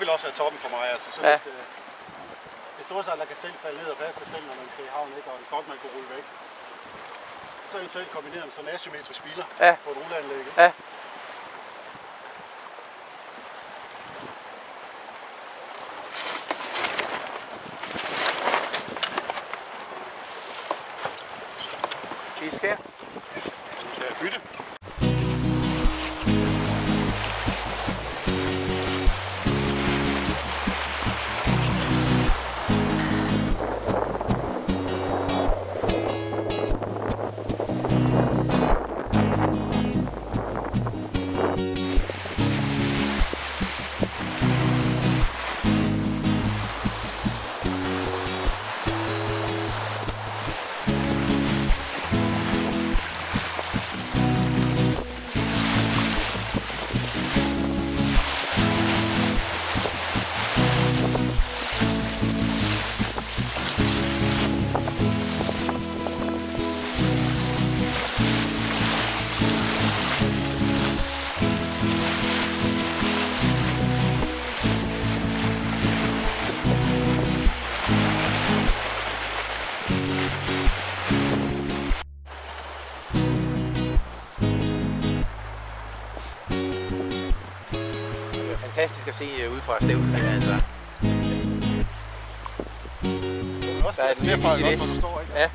også være toppen for mig. Altså, så Ja. ja. det, det store sejl, der kan selv falde ned og passe sig selv, når man skal i havn, ikke? og en flot, man kan rulle væk. Så eventuelt kombinere med sådan en asymmetrisk spiller Ja. på et rulleanlæg. ikke? Ja. Det sker. Det er bytte. Fantastisk at se øh, ude fra stævnen. Altså. Er Der er VCS. også, hvor du står, ikke? Ja.